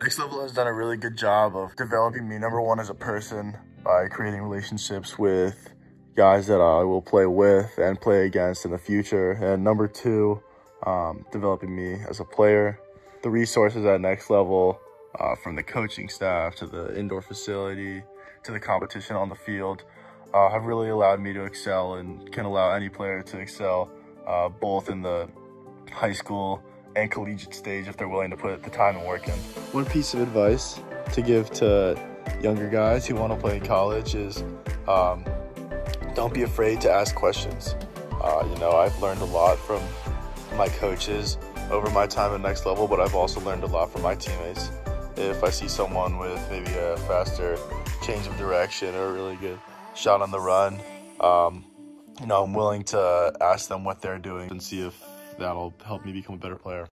Next Level has done a really good job of developing me, number one, as a person by creating relationships with guys that I will play with and play against in the future. And number two, um, developing me as a player. The resources at Next Level, uh, from the coaching staff to the indoor facility to the competition on the field, uh, have really allowed me to excel and can allow any player to excel, uh, both in the high school and collegiate stage if they're willing to put the time and work in. One piece of advice to give to younger guys who want to play in college is um, don't be afraid to ask questions. Uh, you know, I've learned a lot from my coaches over my time at Next Level, but I've also learned a lot from my teammates. If I see someone with maybe a faster change of direction or a really good shot on the run, um, you know, I'm willing to ask them what they're doing and see if that'll help me become a better player.